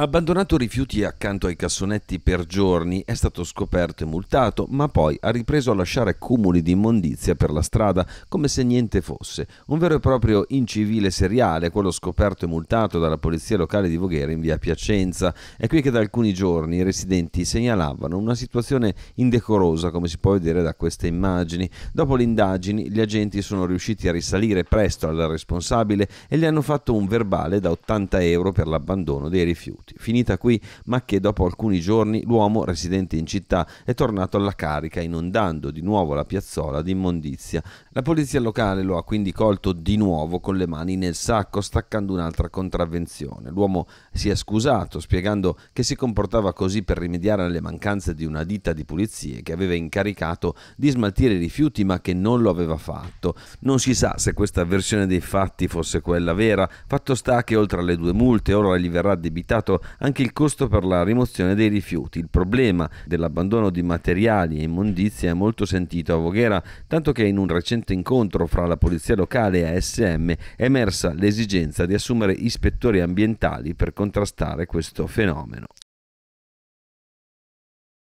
Abbandonato rifiuti accanto ai cassonetti per giorni, è stato scoperto e multato, ma poi ha ripreso a lasciare cumuli di immondizia per la strada come se niente fosse. Un vero e proprio incivile seriale, quello scoperto e multato dalla polizia locale di Voghera in via Piacenza. È qui che da alcuni giorni i residenti segnalavano una situazione indecorosa, come si può vedere da queste immagini. Dopo le indagini, gli agenti sono riusciti a risalire presto al responsabile e gli hanno fatto un verbale da 80 euro per l'abbandono dei rifiuti minuti. Finita qui, ma che dopo alcuni giorni l'uomo residente in città è tornato alla carica, inondando di nuovo la piazzola di immondizia. La polizia locale lo ha quindi colto di nuovo con le mani nel sacco, staccando un'altra contravvenzione. L'uomo si è scusato, spiegando che si comportava così per rimediare alle mancanze di una ditta di pulizie che aveva incaricato di smaltire i rifiuti, ma che non lo aveva fatto. Non si sa se questa versione dei fatti fosse quella vera. Fatto sta che oltre alle due multe ora gli verrà anche il costo per la rimozione dei rifiuti. Il problema dell'abbandono di materiali e immondizia è molto sentito a Voghera, tanto che in un recente incontro fra la polizia locale e ASM è emersa l'esigenza di assumere ispettori ambientali per contrastare questo fenomeno.